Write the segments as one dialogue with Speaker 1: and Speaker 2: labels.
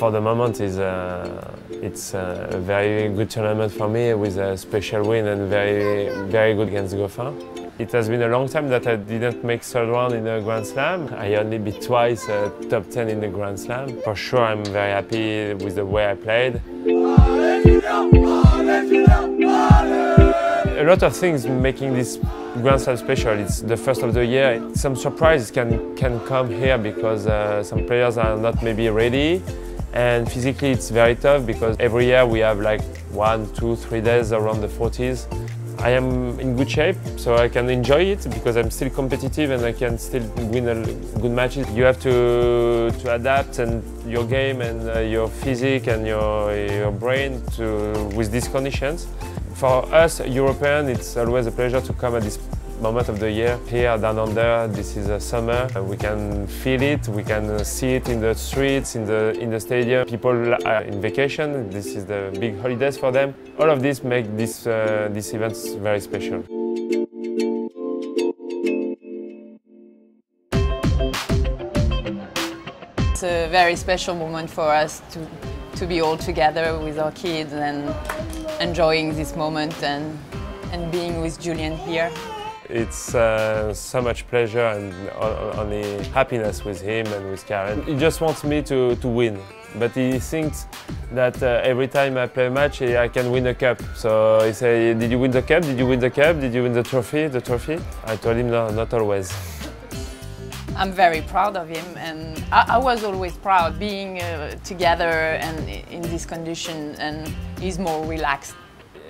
Speaker 1: For the moment, is uh, it's a very good tournament for me with a special win and very very good against Goffin. It has been a long time that I didn't make third round in a Grand Slam. I only beat twice uh, top 10 in the Grand Slam. For sure, I'm very happy with the way I played. A lot of things making this Grand Slam special. It's the first of the year. Some surprises can, can come here because uh, some players are not maybe ready. And physically it's very tough because every year we have like one, two, three days around the 40s. I am in good shape, so I can enjoy it because I'm still competitive and I can still win good matches. You have to, to adapt and your game and uh, your physique and your, your brain to, with these conditions. For us, European, it's always a pleasure to come at this moment of the year. Here down under, this is a summer. Uh, we can feel it, we can uh, see it in the streets, in the, in the stadium. People are uh, in vacation, this is the big holidays for them. All of this makes this, uh, these events very special.
Speaker 2: It's a very special moment for us to, to be all together with our kids and enjoying this moment and, and being with Julien here.
Speaker 1: It's uh, so much pleasure and only happiness with him and with Karen. He just wants me to, to win, but he thinks that uh, every time I play a match, I can win a cup. So he say, did you win the cup? Did you win the cup? Did you win the trophy? The trophy? I told him, no, not always.
Speaker 2: I'm very proud of him and I, I was always proud being uh, together and in this condition and he's more relaxed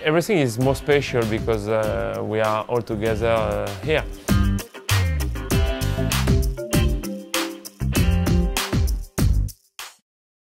Speaker 1: everything is more special because uh, we are all together uh, here.